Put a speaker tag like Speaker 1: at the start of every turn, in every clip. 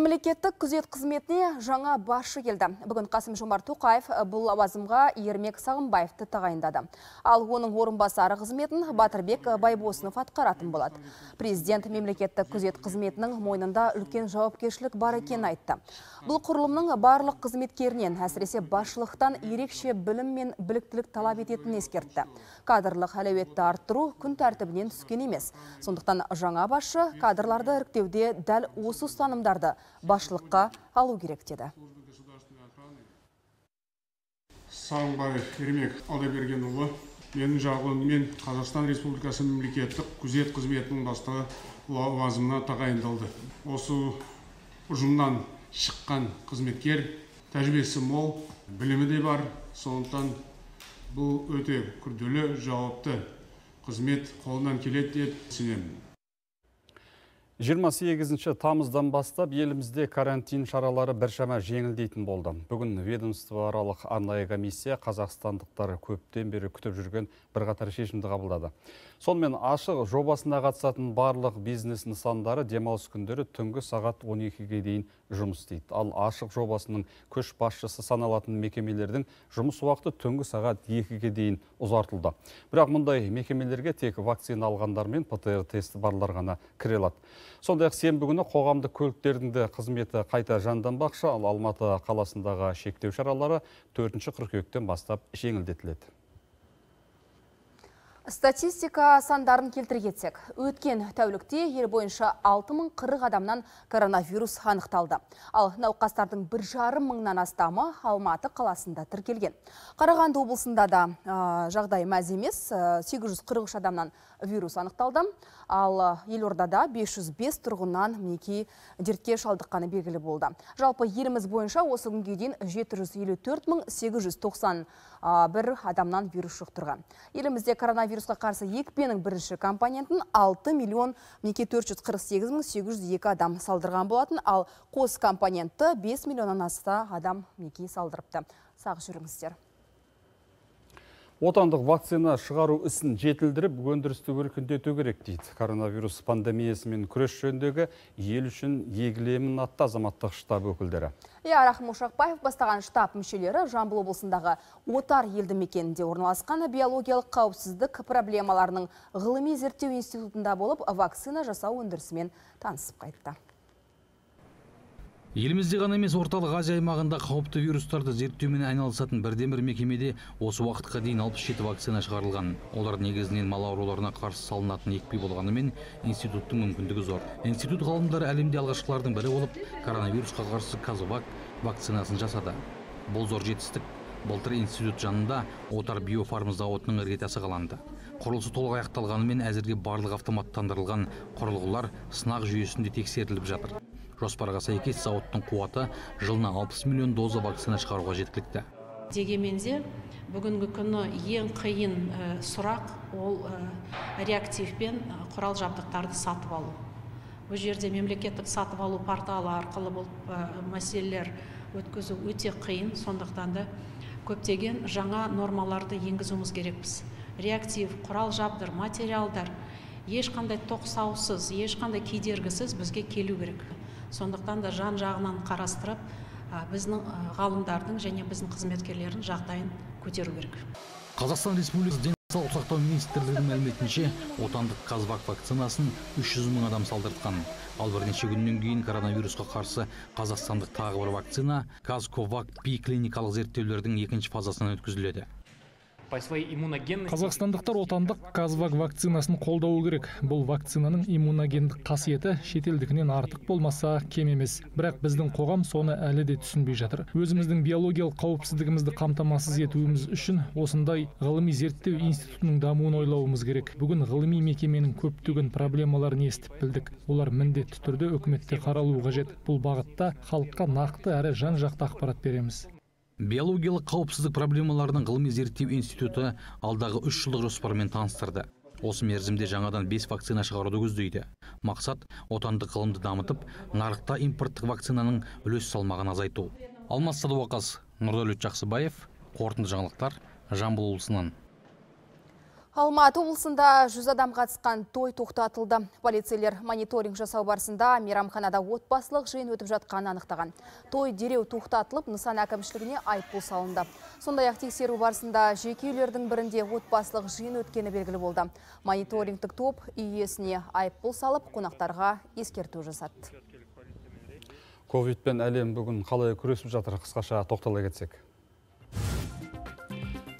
Speaker 1: Мемлекеттік күзет қызметіне жаңа басшы келді. Бүгін Қасым Жомарт Тоқаев бұл лауазымға Ермек Сағынбаевты тағайындады. Ал оның орынбасары қызметін Батырбек Байбосынов атқаратын болады. Президент мемлекеттік күзет қызметінің мойнында үлкен жауапкершілік бар екенін айтты. Бұл құрылымның барлық қызметкерінен, әсіресе басшылықтан ерекше білім мен біліктілік талап ететінін ескертті. Кадрлық әлеуетті арттыру күн тәртібінен түскен емес. Сондықтан жаңа басшы кадрларды іріктеуде дәл осы ұстанымдарды басшылыққа алу керек деді.
Speaker 2: Сағынбаев Ермек Алдабергенұлы менің жарлығыммен Қазақстан Республикасы мемлекеттік күзет қызметінің бастығы лауазымына тағайындалды. Осы ұжымнан шыққан қызметкер тәжірибесі мол, білімі де бар, сондықтан бұл өте күрделі жауапты қызмет қолынан келеді деп сенемін
Speaker 3: 28 тамыздан бастап елімізде карантин шаралары біршама жеңілдейтін болды. Бүгін ведомствоаралық арнайы комиссия қазақстандықтар көптен бері күтіп жүрген бірқатар шешімді қабылдады. Сонымен ашық жобасына қатысатын барлық бизнес нысандары демалыс күндері түнгі сағат 12-ге дейін жұмыс істейді. Ал ашық жобасының көш басшысы саналатын мекемелердің жұмыс уақыты түнгі сағат 2-ге дейін ұзартылды. Бірақ мұндай мекемелерге тек вакцина алғандар мен ПТР тесті барлар ғана кіре алады. Сондай ақ сенбі күні қоғамдық көліктердің де қызметі қайта жанданбақшы, ал Алматы қаласындағы шектеу шаралары 4 қыркүйектен бастап жеңілдетіледі.
Speaker 1: Статистика сандарын келтіре кетсек, өткен тәулікте ел бойынша 6040 адамнан коронавирус анықталды. Ал науқастардың бір жарым мыңнан астамы Алматы қаласында тіркелген. Қарағанды облысында да жағдай мәз емес, 843 адамнан вирус анықталды. Ал елордада 505 тұрғыннан мінекей дертке шалдыққаны белгілі болды. Жалпы еліміз бойынша осы күнге дейін 754 бір адамнан вирус жұқтырған. Елімізде коронавирусқа қарсы екпенің бірінші компонентін 6 миллион мінекей 448 802 адам салдырған болатын, ал қос компонентті 5 миллионнан аста адам мінекей салдырыпты. Сақ жүріңіздер.
Speaker 3: Отандық вакцина шығару ісін жетілдіріп, өндірісті өркіндету керек дейді. Коронавирус пандемиясымен күрес жөніндегі ел үшін егілемін атты азаматтық штаб өкілдері.
Speaker 1: Иә, Рахым Ошақбаев бастаған штаб мүшелері Жамбыл облысындағы Отар елді мекенінде орналасқан биологиялық қауіпсіздік проблемаларының ғылыми зерттеу институтында болып, вакцина жасау өндірісімен танысып қайтты.
Speaker 4: Елімізде ғана емес орталық Азия аймағында қауіпті вирустарды зерттеумен айналысатын бірден бір мекемеде осы уақытқа дейін 67 вакцина шығарылған. Олар негізінен мал ауруларына қарсы салынатын екпе болғанымен институттың мүмкіндігі зор. Институт ғалымдары әлемде алғашқылардың бірі болып, коронавирусқа қарсы Казвак вакцинасын жасады. Бұл зор жетістік. Былтыр институт жанында Отар биофарм зауытының іргетасы қаланды. Құрылысы толық аяқталғанымен әзірге барлық автоматтандырылған құрылғылар сынақ жүйесінде тексеріліп жатыр жоспарға сәйкес зауыттың қуаты жылына 60 миллион доза вакцина шығаруға жеткілікті.
Speaker 5: Дегенмен де бүгінгі күні ең қиын сұрақ ол реактив пен құрал жабдықтарды сатып алу. Бұл жерде мемлекеттік сатып алу порталы арқылы бұл мәселелер өткізу өте қиын. Сондықтан да көптеген жаңа нормаларды енгізуіміз керекпіз. Реактив құрал жабдыр материалдар ешқандай тоқсаусыз ешқандай кедергісіз бізге келу керек. Сондықтан да жан жағынан қарастырып біздің ғалымдардың және біздің қызметкерлердің жағдайын көтеру керек.
Speaker 4: Қазақстан республикасы денсаулық сақтау министрлігінің мәліметінше отандық казвак вакцинасын 300 мың адам салдыртқан. Ал бірнеше күннен кейін коронавирусқа қарсы қазақстандық тағы бір вакцина казковак пи клиникалық зерттеулердің екінші фазасынан өткізіледі.
Speaker 6: Қазақстандықтар отандық казвак вакцинасын қолдауы керек. Бұл вакцинаның иммуногендік қасиеті шетелдікінен артық болмаса кем емес. Бірақ біздің қоғам соны әлі де түсінбей жатыр. Өзіміздің биологиялық қауіпсіздігімізді қамтамасыз етуіміз үшін осындай ғылыми зерттеу институтының дамуын ойлауымыз керек. Бүгін ғылыми мекеменің көптеген проблемаларын естіп білдік. Олар міндетті түрде үкіметте қаралуы қажет. Бұл бағытта халыққа нақты әрі жан жақты ақпарат береміз.
Speaker 4: Биологиялық қауіпсіздік проблемаларының ғылыми зерттеу институты алдағы үш жылдық жоспармен таныстырды. Осы мерзімде жаңадан бес вакцина шығаруды көздейді. Мақсат отандық ғылымды дамытып нарықта импорттық вакцинаның үлес салмағын азайту. Алмас садуақас нұрдәулет жақсыбаев қорытынды жаңалықтар жамбыл облысынан.
Speaker 1: Алматы облысында жүз адам қатысқан той тоқтатылды. Полицейлер мониторинг жасау барысында мейрамханада отбасылық жиын өтіп жатқанын анықтаған. Той дереу тоқтатылып, нысан әкімшілігіне айыппұл салынды. Сондай-ақ тексеру барысында жеке үйлердің бірінде отбасылық жиын өткені белгілі болды. Мониторингтік топ үй иесіне айыппұл салып, қонақтарға ескерту жасады.
Speaker 3: Ковидпен әлем бүгін қалай күресіп жатыр қысқаша тоқтала кетсек.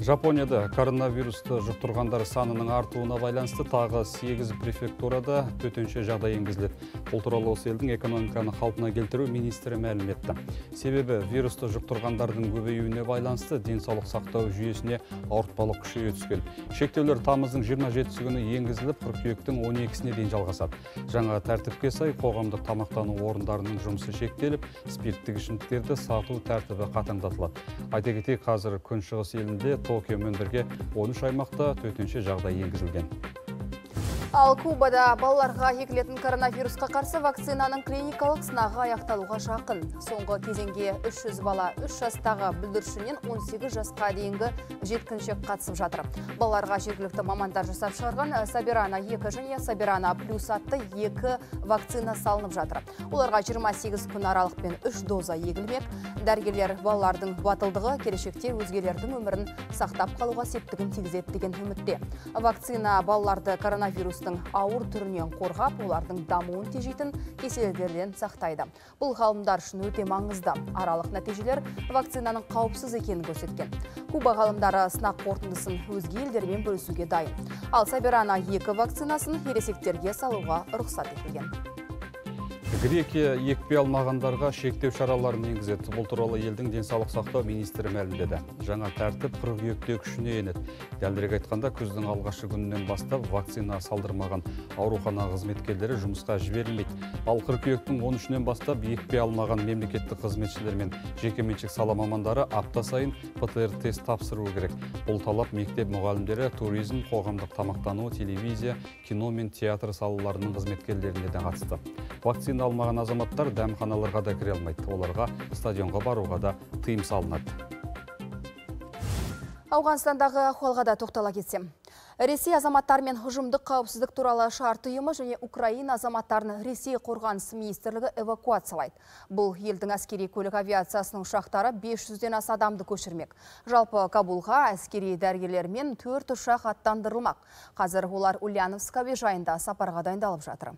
Speaker 3: Жапонияда коронавирусты жұқтырғандар санының артуына байланысты тағы 8 префектурада төтенше жағдай енгізіледі. Бұл туралы осы елдің экономиканы қалпына келтіру министрі мәлім етті. Себебі вирусты жұқтырғандардың көбеюіне байланысты денсаулық сақтау жүйесіне ауыртпалық күшейе түскен. Шектеулер тамыздың 27 күні енгізіліп, қыркүйектің 12-сіне дейін жалғасады. Жаңа тәртіпке сай қоғамдық тамақтану орындарының жұмысы шектеліп, спирттік ішімдіктерді сату тәртібі қатаңдатылады. Айта кетейік, қазір күншығыс елінде токиомен бірге 13 аймақта төтенше жағдай енгізілген.
Speaker 1: Ал Кубада балаларға егілетін коронавирусқа қарсы вакцинаның клиникалық сынағы аяқталуға жақын. Соңғы кезеңге 300 бала 3 жастағы бүлдіршінен 18 жасқа дейінгі жеткіншек қатысып жатыр. Балаларға жергілікті мамандар жасап шығарған Сабирана 2 және Сабирана плюс атты екі вакцина салынып жатыр. Оларға 28 күн аралықпен 3 доза егілмек. Дәрігерлер балалардың батылдығы келешекте өзгелердің өмірін сақтап қалуға септігін тигізеді деген үмітте. Вакцина балаларды коронавирус ауыр түрінен қорғап, олардың дамуын тежейтін кеселдерден сақтайды. Бұл ғалымдар үшін өте маңызды. Аралық нәтижелер вакцинаның қауіпсіз екенін көрсеткен. Куба ғалымдары сынақ қорытындысын өзге елдермен бөлісуге дайын. Ал Сабирана 2 вакцинасын ересектерге салуға рұқсат етілген.
Speaker 3: Грекия екпе алмағандарға шектеу шараларын енгізеді. Бұл туралы елдің денсаулық сақтау министрі мәлімдеді. Жаңа тәртіп қыркүйекте күшіне енеді. Дәлірек айтқанда күздің алғашқы күнінен бастап вакцина салдырмаған аурухана қызметкерлері жұмысқа жіберілмейді. Ал қыркүйектің 13-нен бастап екпе алмаған мемлекеттік қызметшілер мен жекеменшік сала мамандары апта сайын ПТР тест тапсыруы керек. Бұл талап мектеп мұғалімдері, туризм, қоғамдық тамақтану, телевизия, кино мен театр салаларының қызметкерлеріне де қатысты. Вакцина алмаған азаматтар дәмханаларға да кіре алмайды. Оларға стадионға баруға да тыйым салынады.
Speaker 1: Ауғанстандағы ахуалға да тоқтала кетсем. Ресей азаматтары мен ұжымдық қауіпсіздік туралы шарт ұйымы және Украина азаматтарын Ресей қорғаныс министрлігі эвакуациялайды. Бұл елдің әскери көлік авиациясының ұшақтары 500-ден аса адамды көшірмек. Жалпы Кабулға әскери дәрігерлер мен төрт ұшақ аттандырылмақ. Қазір олар Ульяновск әуежайында сапарға дайындалып жатыр.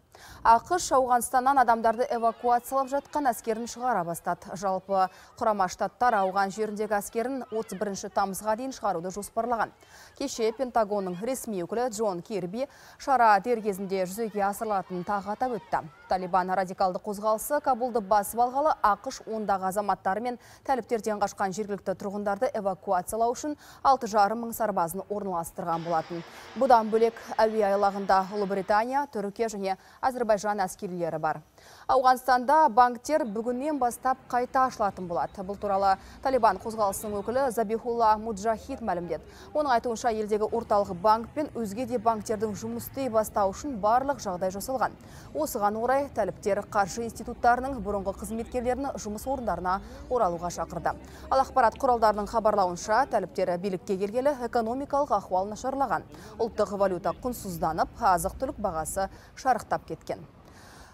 Speaker 1: ақш ауғанстаннан адамдарды эвакуациялап жатқан әскерін шығара бастады. Жалпы құрама штаттар ауған жеріндегі әскерін 31 тамызға дейін шығаруды жоспарлаған. Кеше Пентагонның ресми өкілі Джон Кирби шара дер кезінде жүзеге асырылатынын тағы атап өтті. Талибан радикалды қозғалысы Кабулды басып алғалы ақш ондағы азаматтары мен тәліптерден қашқан жергілікті тұрғындарды эвакуациялау үшін алты жарым мың сарбазын орналастырған болатын. Бұдан бөлек әуе айлағында Ұлыбритания, Түркия және Әзірбайжан әскерилері бар. Ауғанстанда банктер бүгіннен бастап қайта ашылатын болады. Бұл туралы Талибан қозғалысының өкілі Забихулла Муджахид мәлімдеді. Оның айтуынша елдегі орталық банк пен өзге де банктердің жұмыс істей бастау үшін барлық жағдай жасалған. Осыған орай тәліптер қаржы институттарының бұрынғы қызметкерлерін жұмыс орындарына оралуға шақырды. Ал ақпарат құралдарының хабарлауынша тәліптері билікке келгелі экономикалық ахуал нашарлаған. Ұлттық валюта құнсызданып, азық түлік бағасы шарықтап кеткен.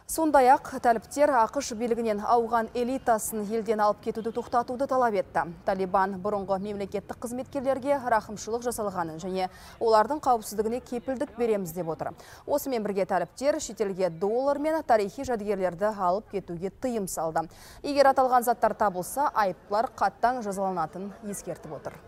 Speaker 1: Сондай-ақ тәліптер ақш билігінен ауған элитасын елден алып кетуді тоқтатуды талап етті. Талибан бұрынғы мемлекеттік қызметкерлерге рақымшылық жасалғанын және олардың қауіпсіздігіне кепілдік береміз деп отыр. Осымен бірге тәліптер шетелге доллар мен тарихи жәдігерлерді алып кетуге тыйым салды. Егер аталған заттар табылса, айыптылар қаттан жазаланатын ескертіп отыр.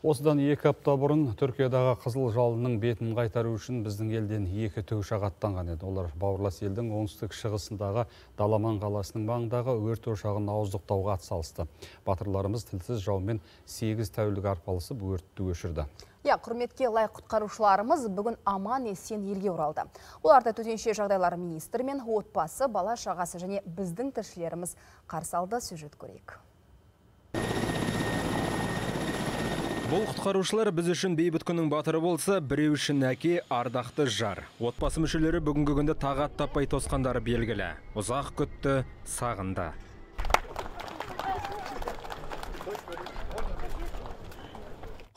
Speaker 3: Осыдан екі апта бұрын Түркиядағы қызыл жалынның бетін қайтару үшін біздің елден екі тікұшақ аттанған еді. Олар бауырлас елдің оңтүстік шығысындағы Даламан қаласының маңындағы өрт ошағын ауыздықтауға атсалысты. Батырларымыз тілсіз жаумен 8 тәулік арпалысып өртті өшірді.
Speaker 1: Я, құрметке лайық құтқарушыларымыз бүгін аман есен елге оралды. Оларды төтенше жағдайлар министрі мен отбасы, бала шағасы және біздің тілшілеріміз қарсы алды сюжет көрейік.
Speaker 7: Бұл құтқарушылар біз үшін бейбіт күннің батыры болса, біреу үшін әке ардақты жар. Отбасы мүшелері бүгінгі күнді тағат таппай тосқандары белгілі. Ұзақ күтті, сағынды.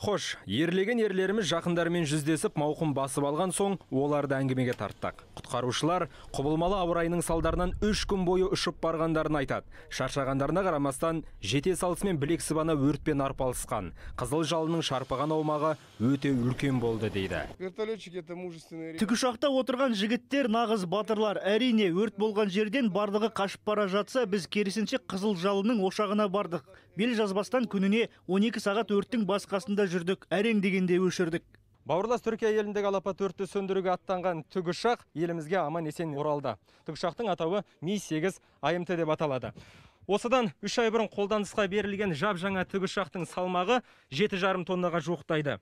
Speaker 7: Хош, ерлеген ерлеріміз жақындармен жүздесіп мауқым басып алған соң оларды әңгімеге тарттық. Құтқарушылар құбылмалы ауа райының салдарынан үш күн бойы ұшып барғандарын айтады. Шаршағандарына қарамастан жете салысымен білек сыбана өртпен арпалысқан. Қызыл жалынның шарпыған аумағы өте үлкен болды дейді.
Speaker 8: Вертолетчики это мужественные
Speaker 9: тікұшақта отырған жігіттер нағыз батырлар әрине өрт болған жерден бардығы қашып бара жатса біз керісінше қызыл жалынның ошағына бардық бел жазбастан күніне 12 сағат өрттің басқасында жүрдік әрең дегенде өшірдік
Speaker 7: Бауырлас Түркия еліндегі алапат өртті сөндіруге аттанған тікұшақ елімізге аман есен оралды. Тікұшақтың атауы Ми-8 АМТ деп аталады. Осыдан үш ай бұрын қолданысқа берілген жап жаңа тікұшақтың салмағы 7,5 тоннаға жуықтайды.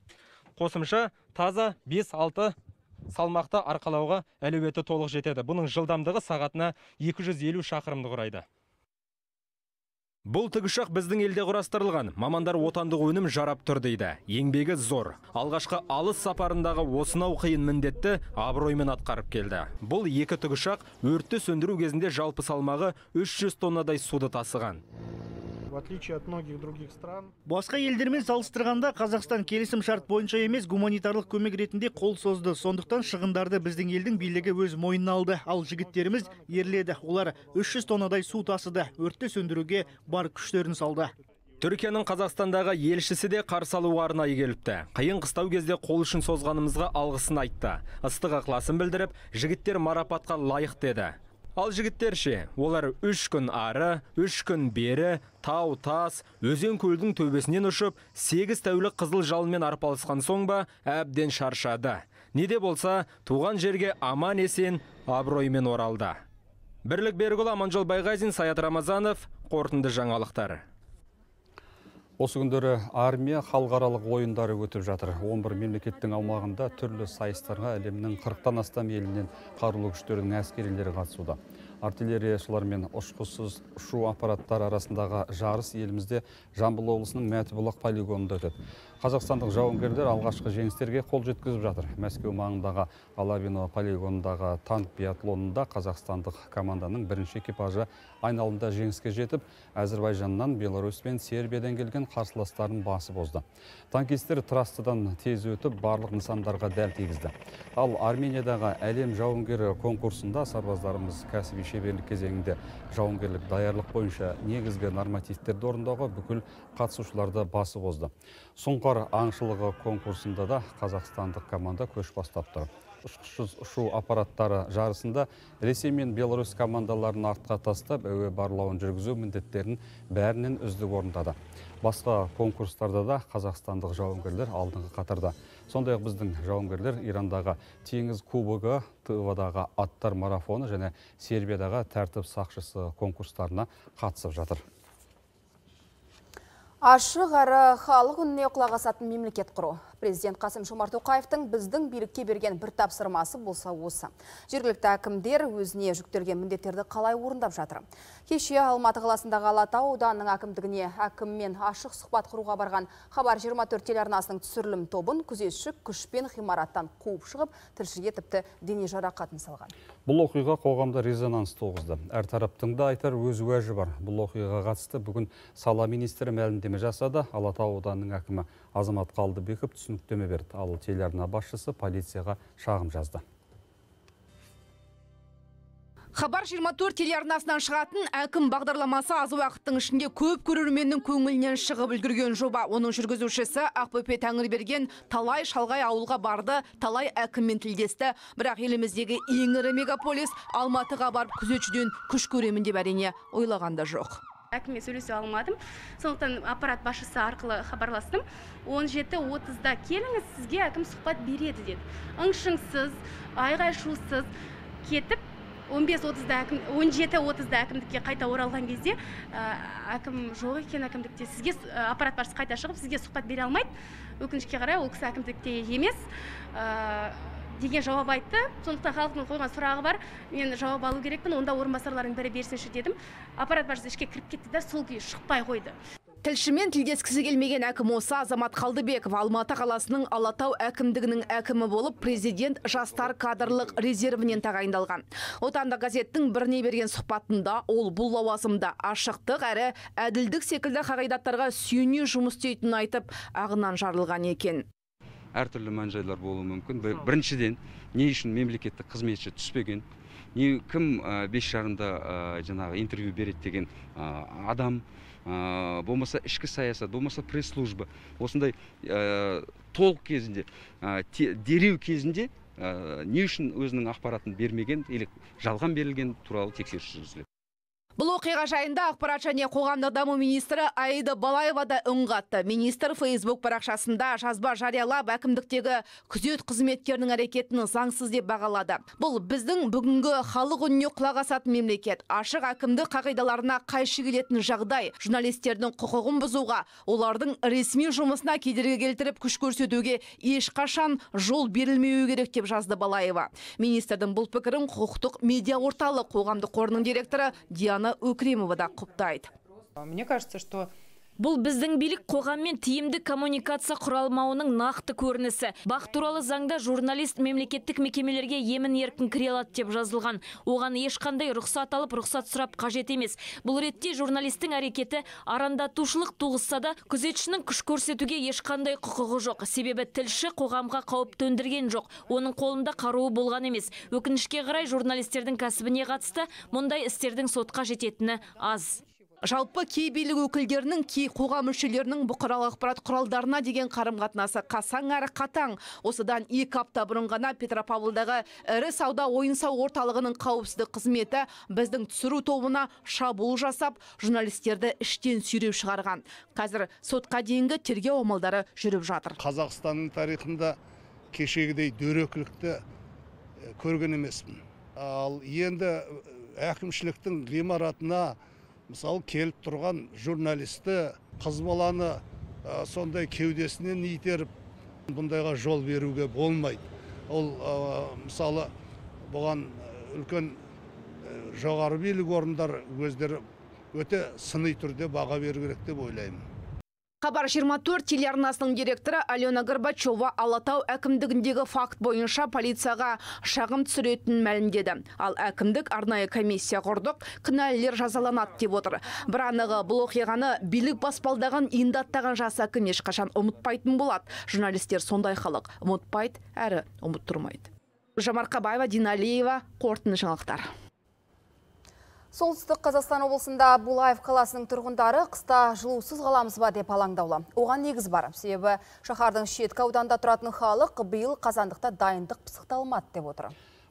Speaker 7: Қосымша таза 5-6 салмақты арқалауға әлеуеті толық жетеді. Бұның жылдамдығы сағатына 250 шақырымды құрайды. Бұл тікұшақ біздің елде құрастырылған. Мамандар отандық өнім жарап тұр дейді. Еңбегі зор. Алғашқы алыс сапарындағы осынау қиын міндетті абыроймен атқарып келді. Бұл екі тікұшақ өртті сөндіру кезінде жалпы салмағы 300 тоннадай суды тасыған.
Speaker 8: В отличие от многих других стран,
Speaker 9: басқа елдермен салыстырғанда қазақстан келісім шарт бойынша емес гуманитарлық көмек ретінде қол созды сондықтан шығындарды біздің елдің билігі өз мойнына алды ал жігіттеріміз ерледі олар 300 тоннадай су тасыды өртті сөндіруге бар күштерін салды
Speaker 7: Түркияның Қазақстандағы елшісі де қарсы алуға арнайы келіпті. Қиын қыстау кезде қол үшін созғанымызға алғысын айтты. Ыстық ықыласын білдіріп, жігіттер марапатқа лайық деді. Ал жігіттер ше, олар үш күн ары, үш күн бері, тау, тас, өзен көлдің төбесінен ұшып, сегіз тәулік қызыл жалынмен арпалысқан соң ба, әбден шаршады. Неде болса, туған жерге аман есен, абыроймен оралды. Бірлік Берікұлы, Аманжол Байғазин, Саят Рамазанов, қорытынды жаңалықтар.
Speaker 3: Осы күндері армия халықаралық ойындары өтіп жатыр. 11 мемлекеттің аумағында түрлі сайыстарға әлемнің 40-тан астам елінен қарулы күштердің әскерилері қатысуда. Артиллерияшылар мен ұшқышсыз ұшу аппараттар арасындағы жарыс елімізде Жамбыл облысының Мәтібұлақ полигонында өтеді. Қазақстандық жауынгерлер алғашқы жеңістерге қол жеткізіп жатыр. Мәскеу маңындағы Алабино полигонындағы танк биатлонында қазақстандық команданың бірінші экипажы айналымда жеңіске жетіп, Әзірбайжаннан, Беларусь пен Сербиядан келген қарсыластарын басып озды. Танкистер трассадан тез өтіп, барлық нысандарға дәл тигізді. Ал Армениядағы әлем жауынгері конкурсында сарбаздарымыз кәсіби шеберлік кезеңінде жауынгерлік даярлық бойынша негізгі нормативтерді орындауға бүкіл қатысушыларды басып озды. Сұңқар аңшылығы конкурсында да қазақстандық команда көш бастап тұр. Ұшқышсыз ұшу аппараттары жарысында Ресей мен Беларусь командаларын артқа тастап, әуе барлауын жүргізу міндеттерін бәрінен үздік орындады. Басқа конкурстарда да қазақстандық жауынгерлер алдыңғы қатарда. Сондай ақ біздің жауынгерлер Ирандағы теңіз кубогы, ТВ-дағы аттар марафоны және Сербиядағы тәртіп сақшысы конкурстарына қатысып жатыр.
Speaker 1: Ашық әрі халық үніне құлақ асатын мемлекет құру. Президент Қасым Жомарт Тоқаевтың біздің билікке берген бір тапсырмасы болса осы. Жергілікті әкімдер өзіне жүктелген міндеттерді қалай орындап жатыр. Кеше Алматы қаласындағы Алатау ауданының әкімдігіне әкіммен ашық сұхбат құруға барған Хабар 24 телеарнасының түсірілім тобын күзетші күшпен ғимараттан қуып шығып, тілшіге тіпті дене жарақатын салған.
Speaker 3: Бұл оқиға қоғамда резонанс туғызды. Әр тараптың да айтар өз уәжі бар. Бұл оқиғаға қатысты бүгін сала министрі мәлімдеме жасады. Алатау ауданының әкімі Азамат Қалдыбеков түсініктеме берді. Ал телеарна басшысы полицияға шағым жазды.
Speaker 10: Хабар 24 телеарнасынан шығатын әкім бағдарламасы аз уақыттың ішінде көп көрерменнің көңілінен шығып үлгерген жоба. Оның жүргізушісі Ақбөпе Тәңірберген талай шалғай ауылға барды, талай әкіммен тілдесті. Бірақ еліміздегі ең ірі мегаполис Алматыға барып күзетшіден күш көремін деп әрине ойлаған да жоқ.
Speaker 11: Әкіммен сөйлесе алмадым. Сондықтан аппарат басшысы арқылы хабарластым. 17.30-да келіңіз сізге әкім сұхбат береді деді. Ың шыңсыз айғай шусыз кетіп 15.30-да әкім 17.30-да әкімдікке қайта оралған кезде ә, әкім жоқ екен әкімдікте. Сізге аппарат басшысы қайта шығып сізге сұхбат бере алмайды. Өкінішке қарай ол кісі әкімдікте емес. Ә, деген жауап айтты. Сондықтан халықтың қойған сұрағы бар. Мен жауап алу керекпін. Онда орынбасарлардың бірі берсінші дедім. Аппарат басшысы ішке кіріп кетті да сол күйі шықпай қойды.
Speaker 10: Тілшімен тілдескісі келмеген әкім осы азамат қалдыбеков алматы қаласының алатау әкімдігінің әкімі болып президент жастар кадрлық резервінен тағайындалған. Отандық газеттің біріне берген сұхбатында ол бұл лауазымда ашықтық әрі әділдік секілді қағидаттарға сүйене жұмыс істейтінін айтып ағынан жарылған екен.
Speaker 12: Әртүрлі мән жайлар болуы мүмкін. Біріншіден не үшін мемлекеттік қызметші түспеген не кім ә, бес жарымда ә, жаңағы интервью береді деген ә, адам ә, болмаса ішкі саясат болмаса пресс служба осындай ә, толық кезінде ә, те- дереу кезінде ә, не үшін өзінің ақпаратын бермеген или жалған берілген туралы тексеріс жүргізіледі.
Speaker 10: Бұл оқиға жайында ақпарат және қоғамдық даму министрі Аида Балаева да үн қатты. Министр Facebook парақшасында жазба жариялап әкімдіктегі күзет қызметкерінің әрекетін заңсыз деп бағалады. Бұл біздің бүгінгі халық үніне құлақ асатын мемлекет. Ашық әкімдік қағидаларына қайшы келетін жағдай журналистердің құқығын бұзуға, олардың ресми жұмысына кедергі келтіріп күш көрсетуге ешқашан жол берілмеуі керек деп жазды Балаева. Министрдің бұл пікірін құқықтық медиа орталық қоғамдық қорының директоры Диана Өкремова да құптайды.
Speaker 13: Мне кажется, что
Speaker 14: Бұл біздің билік қоғаммен тиімді коммуникация құралмауының нақты көрінісі. Бақ туралы заңда журналист мемлекеттік мекемелерге емін еркін кіре алады деп жазылған. Оған ешқандай рұқсат алып, рұқсат сұрап қажет емес. Бұл ретте журналистің әрекеті арандатушылық туғызса да, күзетшінің күш көрсетуге ешқандай құқығы жоқ. Себебі тілші қоғамға қауіп төндірген жоқ. Оның қолында қаруы болған емес. Өкінішке қарай журналистердің кәсібіне қатысты мұндай істердің сотқа жететіні аз.
Speaker 10: Жалпы кей билік өкілдерінің кей қоғам мүшелерінің бұқаралық ақпарат құралдарына деген қарым қатынасы қасаң әрі қатаң. Осыдан екі апта бұрын ғана Петропавлдағы ірі сауда ойын сауық орталығының қауіпсіздік қызметі біздің түсіру тобына шабуыл жасап, журналистерді іштен сүйреп шығарған. Қазір сотқа дейінгі тергеу амалдары жүріп жатыр.
Speaker 8: қазақстанның тарихында кешегідей дөрекілікті көрген емеспін ал енді әкімшіліктің ғимаратына мысалы келіп тұрған журналисті қыз баланы э, сондай кеудесінен итеріп бұндайға жол беруге болмайды. Ол э, мысалы бұған үлкен жоғары билік орындар өздері өте сыни түрде баға беру керек деп ойлаймын.
Speaker 10: Хабар 24 телеарнасының директоры Алена Горбачева Алатау әкімдігіндегі факт бойынша полицияға шағым түсіретінін мәлімдеді. Ал әкімдік арнайы комиссия құрдық, кінәлілер жазаланады деп отыр. Бір анығы бұл оқиғаны билік баспалдаған индаттаған жас әкім ешқашан ұмытпайтын болады. Журналистер сондай халық ұмытпайды әрі ұмыттырмайды. Жамарқабаева, Диналиева, қорытынды жаңалықтар.
Speaker 1: Солтүстік Қазақстан облысында Булаев қаласының тұрғындары қыста жылусыз қаламыз ба деп алаңдаулы. Оған негіз бар. Себебі шаһардың шеткі ауданда тұратын халық биыл қазандықта дайындық пысықталмады деп отыр.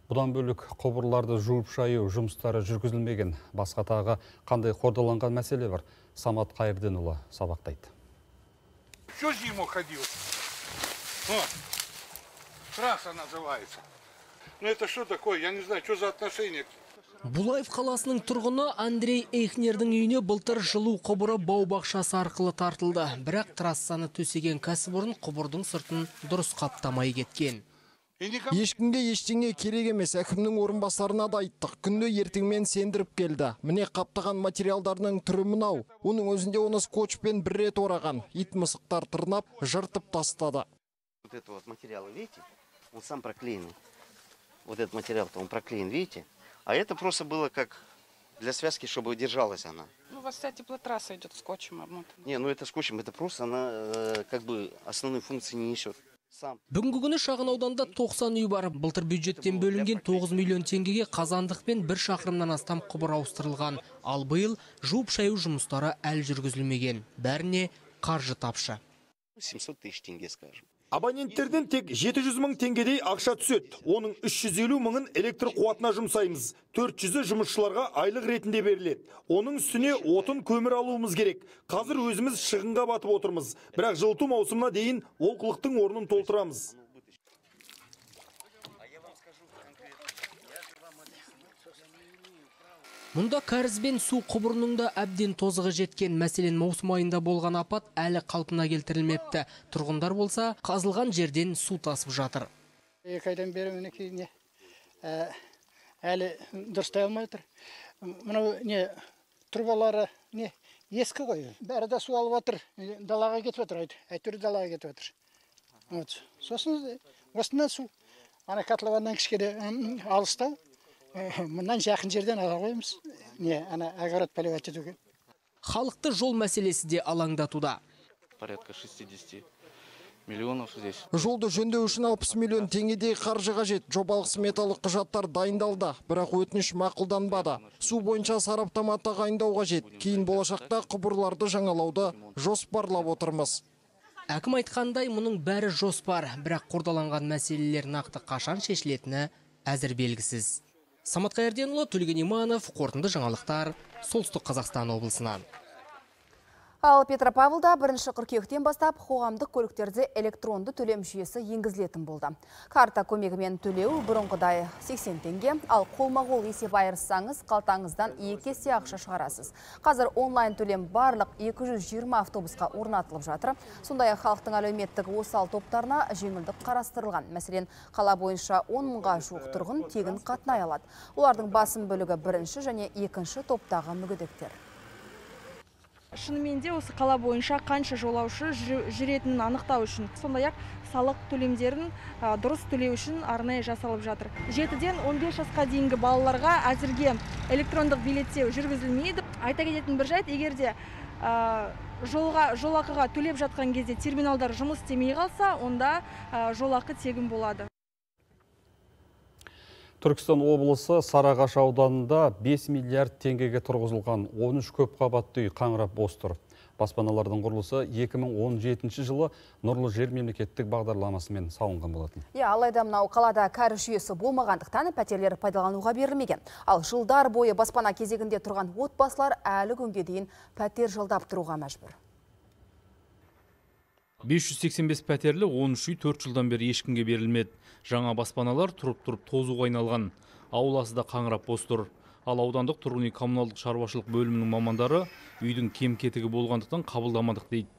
Speaker 3: Бұдан бөлік құбырларды жуып шаю жұмыстары жүргізілмеген. Басқа тағы қандай қордаланған мәселе бар. Самат Қайырденұлы сабақтайды.
Speaker 15: Что зиму ходил? Трасса называется. Ну это что такое? Я не знаю, что за отношение.
Speaker 16: Булаев қаласының тұрғыны Андрей Эйхнердің үйіне былтыр жылу құбыры бау-бақшасы арқылы тартылды. Бірақ трассаны төсеген кәсіпорын құбырдың сыртын дұрыс қаптамай кеткен.
Speaker 17: Ешкімге ештеңе керек емес әкімнің орынбасарына да айттық күнде ертеңмен сендіріп келді міне қаптаған материалдарының түрі мынау оның өзінде оны скотчпен бір рет ораған ит мысықтар тырнап жыртып тастады
Speaker 18: Вот это вот материал, видите, он сам проклеенный. Вот этот материал-то он проклеен, видите? А это просто было как для связки, чтобы держалась она.
Speaker 19: Ну, у вас вся теплотрасса идет скотчем обмотана.
Speaker 18: Не, ну это скотчем, это просто она э, как бы основной функции не несет. Сам.
Speaker 16: Бүгінгі күні шағын ауданда 90 үй бар. Былтыр бюджеттен бөлінген 9 миллион теңгеге қазандық пен бір шақырымнан астам құбыр ауыстырылған. Ал биыл жуып шаю жұмыстары әлі жүргізілмеген. Бәріне қаржы тапшы.
Speaker 18: 700 тысяч тенге, скажем.
Speaker 20: Абоненттерден тек 700 мың теңгедей ақша түседі. Оның 350 мыңын электр қуатына жұмсаймыз. 400 жұмысшыларға айлық ретінде беріледі. Оның үстіне отын көмір алуымыз керек. Қазір өзіміз шығынға батып отырмыз. Бірақ жылыту маусымына дейін олқылықтың орнын толтырамыз.
Speaker 16: Мұнда кәріз бен су құбырының да әбден тозығы жеткен. Мәселен, маусым айында болған апат әлі қалпына келтірілмепті. Тұрғындар болса, қазылған жерден су тасып жатыр.
Speaker 21: Екі айдан бері мінекей не ә, әлі дұрыстай алмай отыр. Мынау не трубалары не ескі ғой бәрі де су алып жатыр далаға кетіп жатыр әйтеуір далаға кетіп жатыр вот сосын осында су ана котлованнан кішкене алыста мындан жақын жерден ала қоямыз не ана огород поливать етуге
Speaker 16: халықты жол мәселесі де алаңдатуда
Speaker 22: порядка 60 миллионов здесь.
Speaker 17: Жолды жөндеу үшін 60 миллион теңгедей қаржы қажет. Жобалық сметалық құжаттар дайындалды, бірақ өтініш мақұлданбады. Су бойынша сараптама тағайындау қажет. Кейін болашақта құбырларды жаңалауды жоспарлап отырмыз.
Speaker 16: Әкім айтқандай мұның бәрі жоспар, бірақ қордаланған мәселелер нақты қашан шешілетіні әзір белгісіз. Самат Қайырденұлы, Төлеген Иманов, қорытынды жаңалықтар, Солтүстік Қазақстан облысынан.
Speaker 1: Ал Петропавлда бірінші қыркүйектен бастап қоғамдық көліктерде электронды төлем жүйесі енгізілетін болды. Карта көмегімен төлеу бұрынғыдай 80 теңге, ал қолма-қол есеп айырсаңыз қалтаңыздан екі есе ақша шығарасыз. Қазір онлайн төлем барлық 220 автобусқа орнатылып жатыр. Сондай-ақ халықтың әлеуметтік осал топтарына жеңілдік қарастырылған. Мәселен, қала бойынша 10 мыңға жуық тұрғын тегін қатынай алады. Олардың басым бөлігі бірінші және екінші топтағы мүгедектер
Speaker 23: шынымен де осы қала бойынша қанша жолаушы жүретінін анықтау үшін сондай ақ салық төлемдерін дұрыс төлеу үшін арнайы жасалып жатыр. Жетіден 15 жасқа дейінгі балаларға әзірге электрондық билеттеу жүргізілмейді. Айта кететін бір жайт егер де жолға жолақыға төлеп жатқан кезде терминалдар жұмыс істемей қалса онда жолақы тегін болады.
Speaker 3: Түркістан облысы Сарағаш ауданында 5 миллиард теңгеге тұрғызылған 13 көп қабатты үй қаңырап бос тұр. Баспаналардың құрылысы 2017 жылы нұрлы жер мемлекеттік бағдарламасымен салынған болатын.
Speaker 1: Иә, алайда мынау қалада кәріз жүйесі болмағандықтан пәтерлер пайдалануға берілмеген. Ал жылдар бойы баспана кезегінде тұрған отбасылар әлі күнге дейін пәтер жалдап тұруға мәжбүр.
Speaker 24: 585 пәтерлі 13 үй 4 жылдан бері ешкімге берілмеді. Жаңа баспаналар тұрып-тұрып тозуға айналған. Ауласы да қаңырап бос тұр. Ал аудандық тұрғын үй коммуналдық шаруашылық бөлімінің мамандары үйдің кем-кетігі болғандықтан қабылдамадық дейді.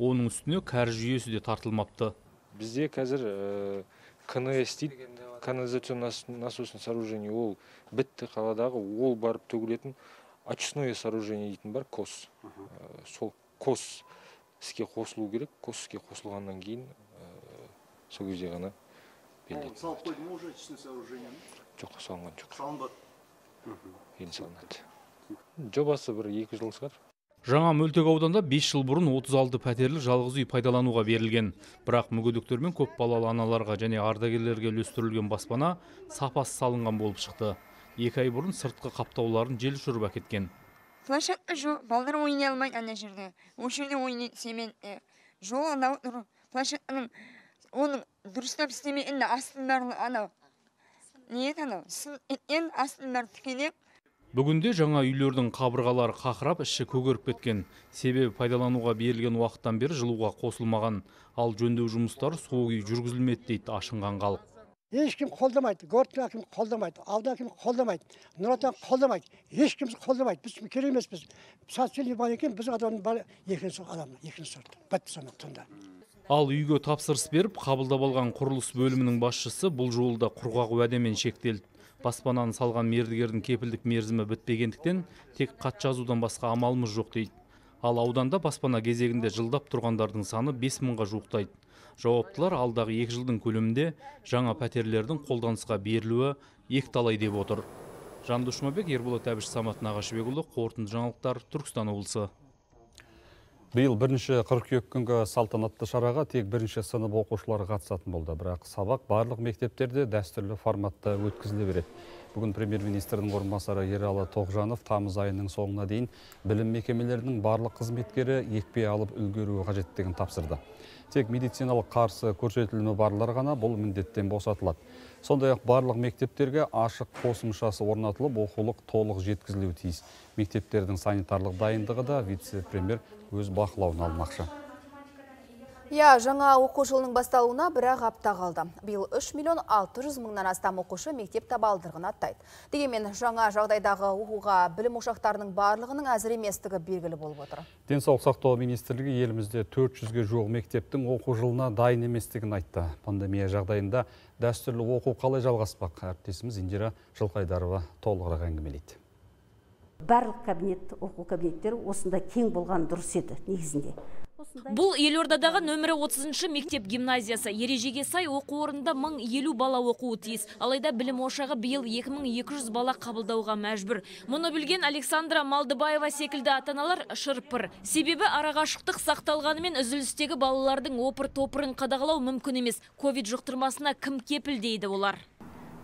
Speaker 24: Оның үстіне кәріз жүйесі де тартылмапты.
Speaker 25: Бізде қазір КНС дейді, канализацион насосный сооружение ол бітті қаладағы ол барып төгілетін очистное сооружение дейтін бар кос. Сол кос іске қосылу керек кос іске қосылғаннан кейін сол кезде ғана беріледі салып қойды ма уже жоқ салынған жоқ. Салынбады. Енді салынады. Жобасы бір екі жыл шығар.
Speaker 24: Жаңа мөлтек ауданда 5 жыл бұрын 36 пәтерлі жалғыз үй пайдалануға берілген. Бірақ мүгедектер мен көп балалы аналарға және ардагерлерге үлестірілген баспана сапасы салынған болып шықты. Екі ай бұрын сыртқы қаптауларын жел ұшырып әкеткен.
Speaker 26: Площадка жоқ балдар ойнай алмайды ана жерде. Осы жерде ойнайды цементте жол анау тұр площадканың оның дұрыстап істемеген астын бәрі анау. Не еді анау? Сынып кеткен астын бәрі тікенек
Speaker 24: Бүгінде жаңа үйлердің қабырғалары қақырап, іші көгеріп кеткен. Себебі пайдалануға берілген уақыттан бері жылуға қосылмаған. Ал жөндеу жұмыстары үй жүргізілмеді дейді ашынған халық.
Speaker 21: Ешкім қолдамайды городтың әкімі қолдамайды аудан әкімі қолдамайды нұр отан қолдамайды ешкім қолдамайды біз керек емеспіз социальный бар екен біз адамның бәрі екінші адам екінші сорт бітті тұнда
Speaker 24: ал үйге тапсырыс беріп қабылдап алған құрылыс бөлімінің басшысы бұл жолы да құрғақ уәдемен шектелді. Баспананы салған мердігердің кепілдік мерзімі бітпегендіктен тек хат жазудан басқа амалымыз жоқ дейді. Ал ауданда баспана кезегінде жылдап тұрғандардың саны бес мыңға жуықтайды. Жауаптылар алдағы екі жылдың көлемінде жаңа пәтерлердің қолданысқа берілуі екіталай деп отыр. Жандос жұмабек ерболат әбіш самат нағашыбекұлы қорытынды жаңалықтар түркістан облысы.
Speaker 3: Биыл бірінші қыркүйек күнгі салтанатты шараға тек бірінші сынып оқушылары қатысатын болды. Бірақ сабақ барлық мектептерде дәстүрлі форматта өткізіле береді. Бүгін премьер министрдің орынбасары ералы тоғжанов тамыз айының соңына дейін білім мекемелерінің барлық қызметкері екпе алып үлгеруі қажеттігін тапсырды. Тек медициналық қарсы көрсетілімі барлар ғана бұл міндеттен босатылады. Сондай ақ барлық мектептерге ашық қосымшасы орнатылып оқулық толық жеткізілуі тиіс. Мектептердің санитарлық дайындығы да вице премьер өз бақылауына алмақшы
Speaker 1: Иә, жаңа оқу жылының басталуына бірақ апта қалды. Биыл 3 миллион 600 мыңнан астам оқушы мектеп табалдырығын аттайды. Дегенмен жаңа жағдайдағы оқуға білім ошақтарының барлығының әзір еместігі белгілі болып отыр.
Speaker 3: Денсаулық сақтау министрлігі елімізде 400-ге жуық мектептің оқу жылына дайын еместігін айтты. Пандемия жағдайында дәстүрлі оқу қалай жалғаспақ? Әріптесіміз Индира Жылқайдарова толығырақ әңгімелейді
Speaker 27: барлық кабинет оқу кабинеттері осында кең болған дұрыс еді негізінде
Speaker 14: Бұл елордадағы нөмірі 30 мектеп гимназиясы. Ережеге сай оқу орнында 1050 бала оқуы тиіс. Алайда білім ошағы биыл 2200 бала қабылдауға мәжбүр. Мұны білген Александра Малдыбаева секілді атаналар шырпыр. Себебі арағашықтық сақталғанымен үзілістегі балалардың опыр-топырын қадағалау мүмкін емес. Ковид жұқтырмасына кім кепіл дейді олар.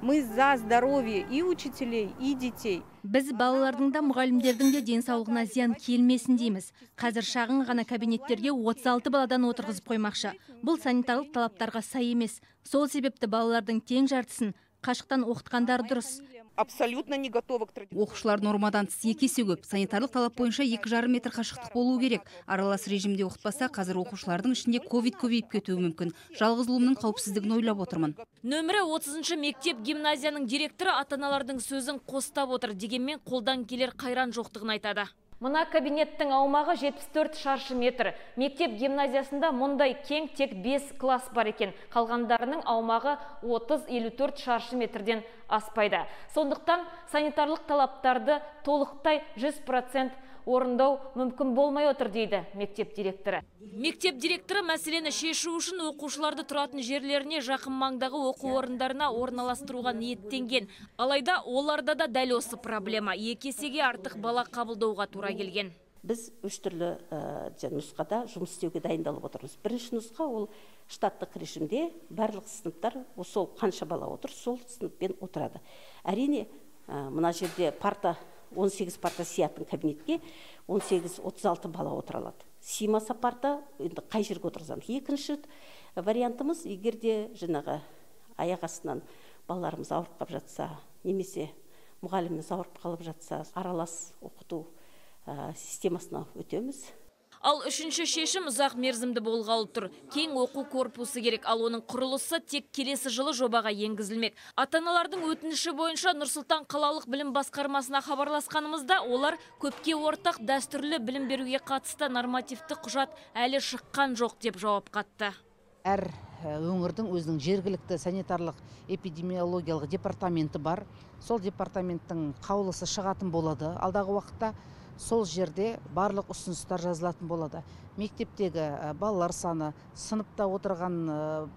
Speaker 28: Мы за здоровье и учителей, и детей.
Speaker 29: Біз балалардың да мұғалімдердің де денсаулығына зиян келмесін дейміз. Қазір шағын ғана кабинеттерге 36 баладан отырғызып қоймақшы. Бұл санитарлық талаптарға сай емес. Сол себепті балалардың тең жартысын қашықтан оқытқандар дұрыс.
Speaker 28: Абсолютно не готовы к
Speaker 30: Оқушылар нормадан тыс екі есе көп. Санитарлық талап бойынша 2,5 метр қашықтық болуы керек. Аралас режимде оқытпаса, қазір оқушылардың ішінде ковид көбейіп кетуі мүмкін. Жалғыз ұлымның қауіпсіздігін ойлап отырмын.
Speaker 14: Нөмірі 30 мектеп гимназияның директоры ата-аналардың сөзін қостап отыр. Дегенмен қолдан келер қайран жоқтығын айтады. Мына кабинеттің аумағы 74 шаршы метр. Мектеп гимназиясында мұндай кең тек 5 класс бар екен. Қалғандарының аумағы 30-54 шаршы метрден аспайды. Сондықтан санитарлық талаптарды толықтай 100% орындау мүмкін болмай отыр дейді мектеп директоры. Мектеп директоры мәселені шешу үшін оқушыларды тұратын жерлеріне жақын маңдағы оқу орындарына орналастыруға ниеттенген. Алайда оларда да дәл осы проблема. Екі есеге артық бала қабылдауға тура келген.
Speaker 27: біз үш түрлі ә, нұсқада жұмыс істеуге дайындалып отырмыз бірінші нұсқа ол штаттық режимде барлық сыныптар сол қанша бала отыр сол сыныппен отырады әрине ә, мына жерде парта 18 парта сиятын кабинетке 18-36 бала отыра алады. Сыймаса парта енді қай жерге отырғызамыз екінші вариантымыз егер де жаңағы аяқ астынан балаларымыз ауырып қалып жатса немесе мұғаліміміз ауырып қалып жатса аралас оқыту ә, системасына өтеміз.
Speaker 14: Ал үшінші шешім ұзақ мерзімді болғалы тұр. Кең оқу корпусы керек, ал оның құрылысы тек келесі жылы жобаға енгізілмек. Ата-аналардың өтініші бойынша Нұрсұлтан қалалық білім басқармасына хабарласқанымызда, олар көпке ортақ дәстүрлі білім беруге қатысты нормативті құжат әлі шыққан жоқ деп жауап қатты.
Speaker 31: Әр өңірдің өзінің жергілікті санитарлық эпидемиологиялық департаменті бар. Сол департаменттің қаулысы шығатын болады алдағы уақытта сол жерде барлық ұсыныстар жазылатын болады. Мектептегі балалар саны сыныпта отырған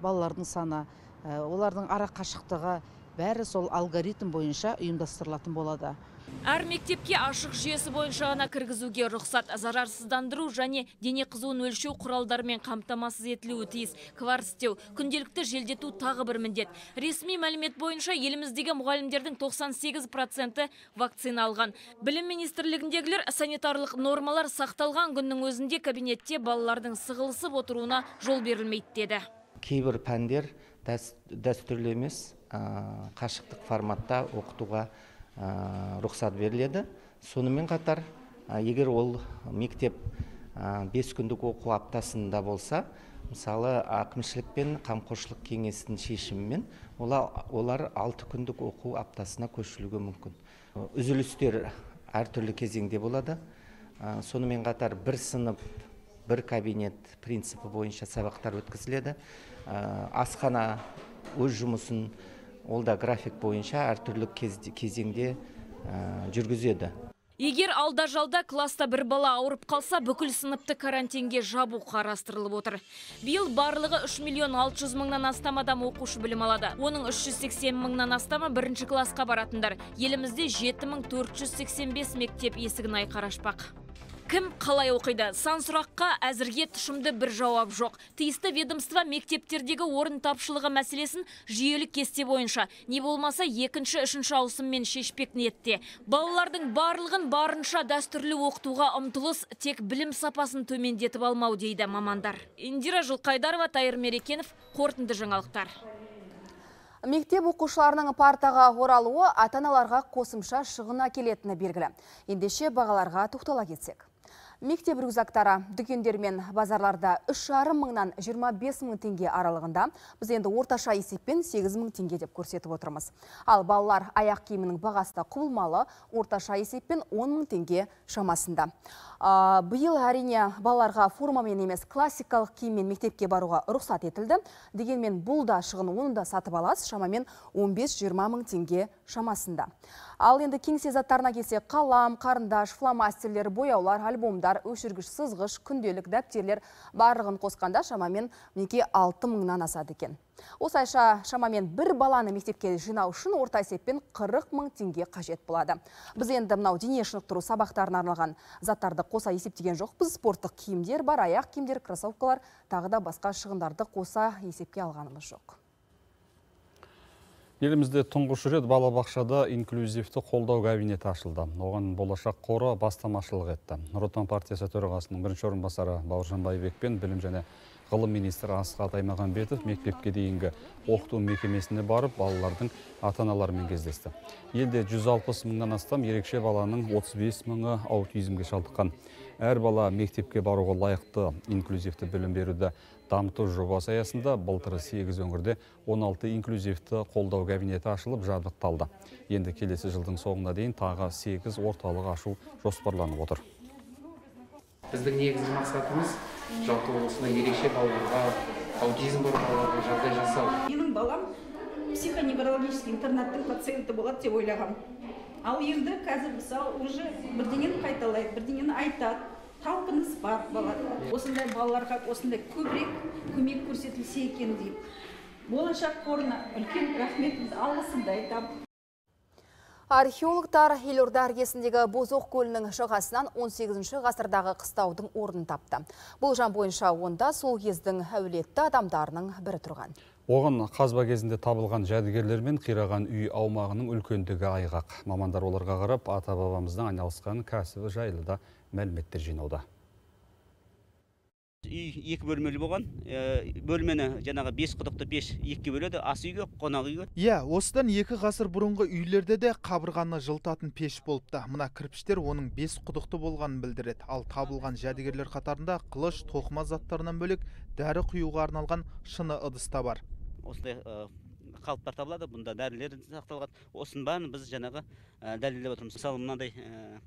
Speaker 31: балалардың саны олардың ара қашықтығы бәрі сол алгоритм бойынша ұйымдастырылатын болады.
Speaker 14: Әр мектепке ашық жүйесі бойынша ғана кіргізуге рұқсат зарарсыздандыру және дене қызуын өлшеу құралдарымен қамтамасыз етілуі тиіс. Кварцтеу күнделікті желдету тағы бір міндет. Ресми мәлімет бойынша еліміздегі мұғалімдердің 98 проценті вакцина алған. Білім министрлігіндегілер санитарлық нормалар сақталған күннің өзінде кабинетте балалардың сығылысып отыруына жол берілмейді деді.
Speaker 32: Кейбір пәндер дәстүрлі емес қашықтық форматта оқытуға рұқсат беріледі. Сонымен қатар егер ол мектеп бес күндік оқу аптасында болса мысалы әкімшілік пен қамқоршылық кеңестің шешімімен олар алты күндік оқу аптасына көшірілуге мүмкін. Үзілістер әртүрлі кезеңде болады. Сонымен қатар бір сынып бір кабинет принципі бойынша сабақтар өткізіледі. Асхана өз жұмысын ол да график бойынша әртүрлі кезеңде жүргізеді
Speaker 14: Егер алда жалда класста бір бала ауырып қалса, бүкіл сыныпты карантинге жабу қарастырылып отыр. Биыл барлығы 3 миллион 600 мыңнан астам адам оқушы білім алады. Оның 380 мыңнан астамы бірінші классқа баратындар. Елімізде 7485 мектеп есігін айқарашпақ. Кім қалай оқиды? Сан сұраққа әзірге тұшымды бір жауап жоқ. Тиісті ведомство мектептердегі орын тапшылығы мәселесін жүйелі кесте бойынша. Не болмаса екінші, үшінші ауысыммен шешпек ниетте. Балалардың барлығын барынша дәстүрлі оқытуға ұмтылыс тек білім сапасын төмендетіп алмау дейді мамандар. Индира Жылқайдарова, Тайыр Мерекенов, қорытынды жаңалықтар.
Speaker 1: Мектеп оқушыларының партаға оралуы ата-аналарға қосымша шығын әкелетіні белгілі. Ендеше бағаларға тоқтала кетсек. Мектеп рюкзактары дүкендер мен базарларда 3,5 мыңнан 25 мың теңге аралығында. Біз енді орташа есеппен 8 мың теңге деп көрсетіп отырмыз. Ал балалар аяқ киімінің бағасы да құбылмалы, орташа есеппен 10 мың теңге шамасында. А, Биыл әрине балаларға формамен емес классикалық киіммен мектепке баруға рұқсат етілді. Дегенмен бұл да шығын оны да сатып аласыз шамамен 15-20 мың теңге шамасында. Ал енді кеңсе заттарына келсе қалам, қарындаш, фломастерлер, бояулар, альбомдар, өшіргіш, сызғыш, күнделік, дәптерлер барлығын қосқанда шамамен мінекей 6 мыңнан асады екен. Осылайша шамамен бір баланы мектепке жинау үшін орта есеппен 40 мың теңге қажет болады. Біз енді мынау дене шынықтыру сабақтарына арналған заттарды қоса есептеген жоқпыз. Спорттық киімдер бар, аяқ киімдер, кроссовкалар, тағы да басқа шығындарды қоса есепке алғанымыз жоқ.
Speaker 3: Елімізде тұңғыш рет балабақшада инклюзивті қолдау кабинеті ашылды. Оған болашақ қоры бастамашылық етті. Нұр Отан партиясы төрағасының бірінші орынбасары Бауыржан Байбек пен білім және ғылым министрі Асхат Аймағамбетов мектепке дейінгі оқыту мекемесіне барып, балалардың ата-аналарымен кездесті. Елде 160 мыңнан астам ерекше баланың 35 мыңы аутизмге шалдыққан. Әр бала мектепке баруға лайықты инклюзивті білім беруді дамыту жобасы аясында былтыр 8 өңірде 16 инклюзивті қолдау кабинеті ашылып жабдықталды. Енді келесі жылдың соңына дейін тағы 8 орталық ашу жоспарланып отыр.
Speaker 33: Біздің негізгі мақсатымыз жалпы осындай ерекше балаларға аутизм бар балаларға жағдай жасау.
Speaker 34: Менің балам психоневрологический интернаттың пациенті болады деп ойлағам. Ал енді қазір мысалы уже бірдеңені қайталайды, бірдеңені айтады талпыныс бар балада осындай балаларға осындай көбірек көмек көрсетілсе екен деймін болашақ қорына үлкен рахметімді алғысымды айтамын
Speaker 1: Археологтар елорда іргесіндегі Бозоқ көлінің шығасынан 18 ғасырдағы қыстаудың орнын тапты. Бұл жан бойынша онда сол кездің әулетті адамдарының бірі тұрған.
Speaker 3: Оған қазба кезінде табылған жәдігерлер мен қираған үй аумағының үлкендігі айғақ. Мамандар оларға қарап ата бабамыздың айналысқан кәсібі жайлы да мәліметтер жинауда.
Speaker 35: Үй екі бөлмелі болған. Бөлмені жаңағы бес құдықты пеш екіге бөледі. Ас үйге қонақ үйге
Speaker 36: иә осыдан екі ғасыр бұрынғы үйлерде де қабырғаны жылтатын пеш болыпты. Мына кірпіштер оның бес құдықты болғанын білдіреді. Ал табылған жәдігерлер қатарында қылыш тоқыма заттарынан бөлек дәрі құюға арналған шыны ыдыс та бар.
Speaker 35: Осындай қалыптар табылады. Бұнда дәрілер сақталған. Осының бәрін біз жаңағы дәлелдеп отырмыз. Мысалы мынандай Э,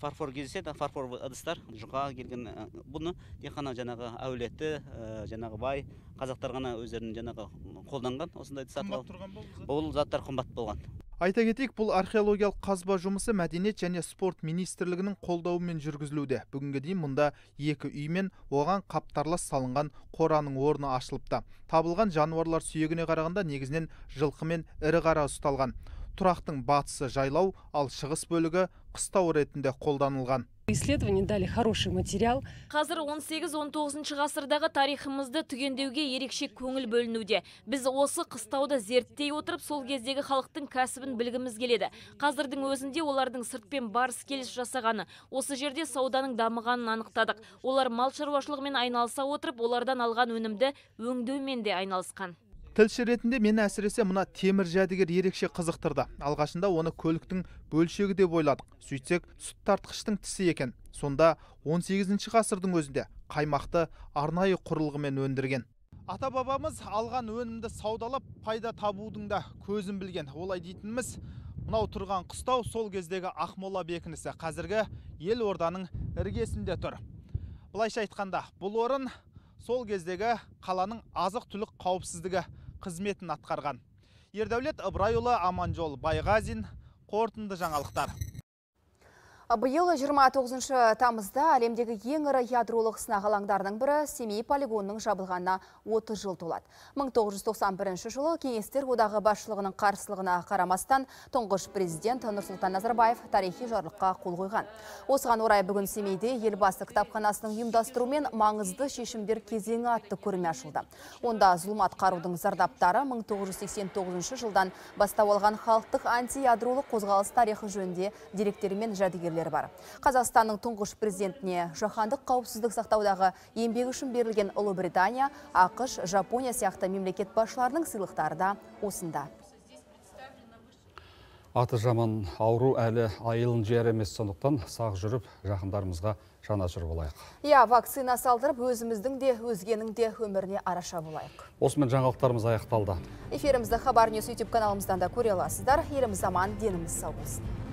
Speaker 35: фарфор кездеседі фарфор ыдыстар жұқа келген э, бұны тек қана жаңағы әулеті э, жаңағы бай қазақтар ғана өздерінің жаңағы қолданған осындай сатып тұрған бұл заттар қымбат болған.
Speaker 36: Айта кетейік бұл археологиялық қазба жұмысы мәдениет және спорт министрлігінің қолдауымен жүргізілуде. Бүгінге дейін мұнда екі үй мен оған қаптарлас салынған қораның орны ашылыпты. Табылған жануарлар сүйегіне қарағанда негізінен жылқы мен ірі қара ұсталған. Тұрақтың батысы жайлау ал шығыс бөлігі қыстау ретінде қолданылған.
Speaker 37: Исследования дали хороший материал.
Speaker 14: Қазір 18-19 ғасырдағы тарихымызды түгендеуге ерекше көңіл бөлінуде. Біз осы қыстауды зерттей отырып сол кездегі халықтың кәсібін білгіміз келеді. Қазірдің өзінде олардың сыртпен барыс келіс жасағаны осы жерде сауданың дамығанын анықтадық. Олар мал шаруашылығымен айналыса отырып олардан алған өнімді өңдеумен де айналысқан.
Speaker 36: Тілші ретінде мені әсіресе мына темір жәдігер ерекше қызықтырды. Алғашында оны көліктің бөлшегі деп ойладық. Сөйтсек сүт тартқыштың тісі екен. Сонда 18 ғасырдың өзінде қаймақты арнайы құрылғымен өндірген. Ата бабамыз алған өнімді саудалап пайда табудың да көзін білген. Олай дейтініміз мынау тұрған қыстау сол кездегі ақмола бекінісі. Қазіргі елорданың іргесінде тұр. Былайша айтқанда бұл орын сол кездегі қаланың азық түлік қауіпсіздігі қызметін атқарған. Ердәулет ыбырайұлы аманжол байғазин қорытынды жаңалықтар.
Speaker 1: Биыл 29 тамызда әлемдегі ең ірі ядролық сынақ алаңдарының бірі Семей полигонының жабылғанына 30 жыл толады. 1991 жылы кеңестер одағы басшылығының қарсылығына қарамастан тұңғыш президент Нұрсұлтан Назарбаев тарихи жарлыққа қол қойған. Осыған орай бүгін Семейде елбасы кітапханасының ұйымдастыруымен маңызды шешімдер кезеңі атты көрме ашылды. Онда зұлмат қарудың зардаптары 1989 жылдан бастау алған халықтық антиядролық қозғалыс тарихы жөнінде деректері мен жәдігерлер бар қазақстанның тұңғыш президентіне жаһандық қауіпсіздік сақтаудағы еңбегі үшін берілген ұлыбритания ақш жапония сияқты мемлекет басшыларының сыйлықтары да осында
Speaker 3: аты жаман ауру әлі айылын жер емес сондықтан сақ жүріп жақындарымызға жанашыр болайық.
Speaker 1: Иә, вакцина салдырып, өзіміздің де, өзгенің де өміріне араша болайық.
Speaker 3: Осымен жаңалықтарымыз аяқталды.
Speaker 1: Эфирімізді Хабар Ньюс YouTube каналымыздан да көре аласыздар. Еліміз аман, деніміз сау болсын.